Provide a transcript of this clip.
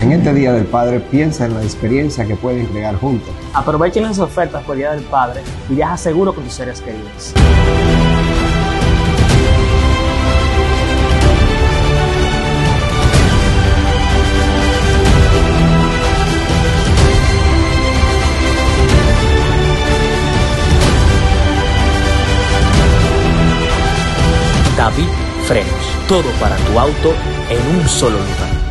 En Este Día del Padre piensa en la experiencia que pueden crear juntos. Aprovechen las ofertas por Día del Padre y viaja seguro con tus seres queridos. David Frenos, todo para tu auto en un solo lugar.